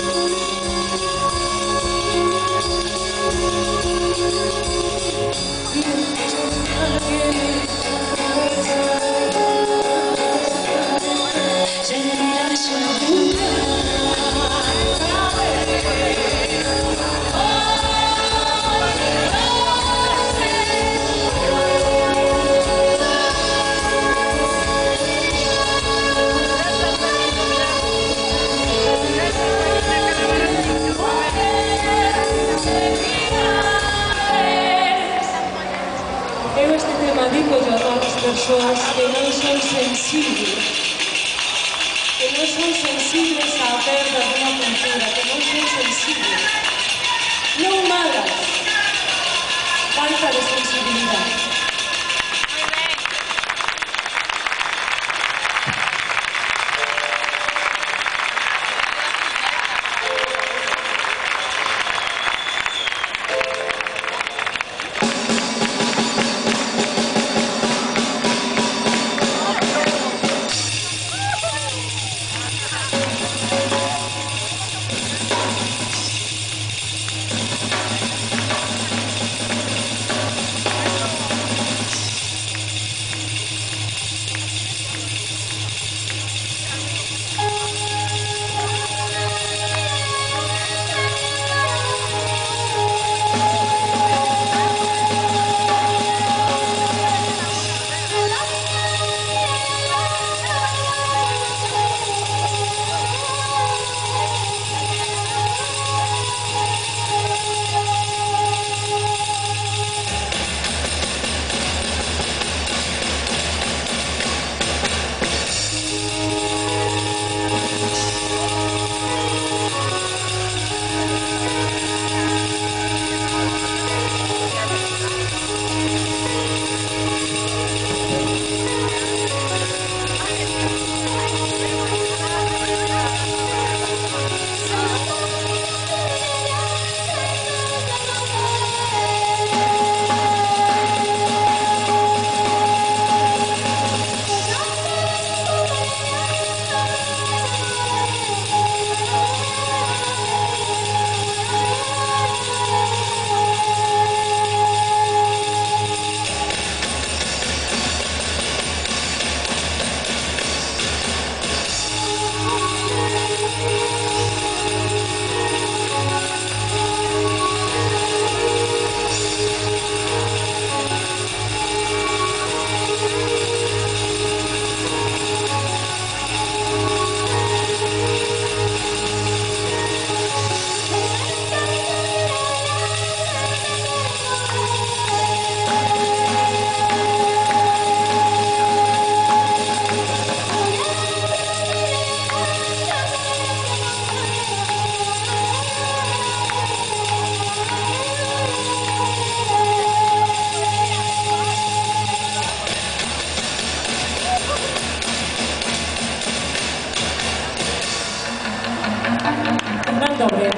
Thank you. sensível, que não são sensíveis à perda de uma cultura, que não são sensíveis, não malas, falta de sensibilidade. October.